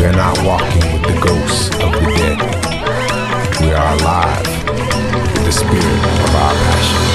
We are not walking with the ghosts of the dead. We are alive with the spirit of our passion.